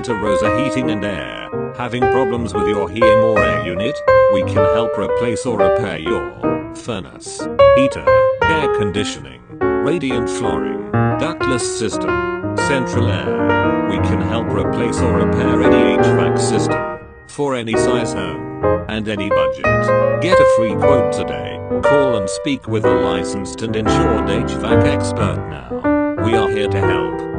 Santa Rosa Heating and Air. Having problems with your heating or air unit? We can help replace or repair your furnace, heater, air conditioning, radiant flooring, ductless system, central air. We can help replace or repair any HVAC system for any size home and any budget. Get a free quote today. Call and speak with a licensed and insured HVAC expert now. We are here to help.